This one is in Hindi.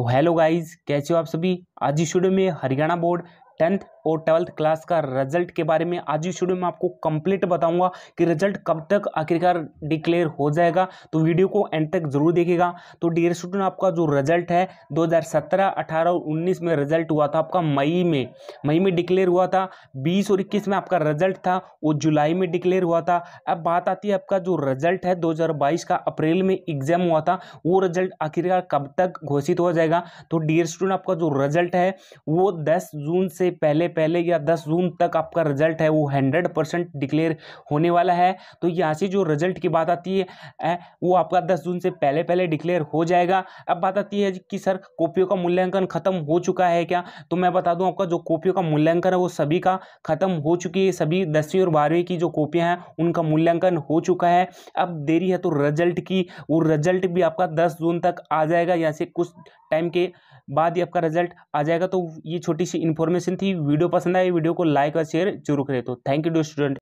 तो हेलो गाइस कैसे हो आप सभी? आज इस वीडियो में हरियाणा बोर्ड टेंथ और ट्वेल्थ क्लास का रिज़ल्ट के बारे में आज इस वीडियो में आपको कंप्लीट बताऊँगा कि रिज़ल्ट कब तक आखिरकार डिक्लेयर हो जाएगा। तो वीडियो को एंड तक ज़रूर देखिएगा। तो डियर स्टूडेंट आपका जो रिज़ल्ट है 2017, 18 और 19 में रिज़ल्ट हुआ था आपका मई में। मई में डिक्लेयर हुआ था 20 और 21 में आपका रिज़ल्ट था वो जुलाई में डिक्लेयर हुआ था। अब बात आती है आपका जो रिज़ल्ट है दो हज़ार बाईस का अप्रैल में एग्ज़ाम हुआ था वो रिज़ल्ट आखिरकार कब तक घोषित हो जाएगा? तो डियर स्टूडेंट आपका जो रिज़ल्ट है वो दस जून से पहले पहले या दस जून तक आपका रिज़ल्ट है, वो हंड्रेड परसेंट डिक्लेयर होने वाला है। तो यहाँ से जो रिज़ल्ट की बात आती है वो आपका दस जून से पहले पहले डिक्लेयर हो जाएगा। अब बात आती है कि सर, कॉपियों का मूल्यांकन खत्म हो चुका है क्या? तो मैं बता दूँ, आपका जो कॉपियों का मूल्यांकन है, वो सभी का खत्म हो चुकी है। सभी दसवीं और बारहवीं की जो कॉपियाँ हैं, उनका मूल्यांकन हो चुका है। अब देरी है तो रिज़ल्ट की, वो रिज़ल्ट भी आपका दस जून तक आ जाएगा। यहाँ से कुछ टाइम के बाद ही आपका रिज़ल्ट आ जाएगा। तो ये छोटी सी इन्फॉर्मेशन थी वीडियो पसंद आए, वीडियो को लाइक और शेयर ज़रूर करें। तो थैंक यू डू स्टूडेंट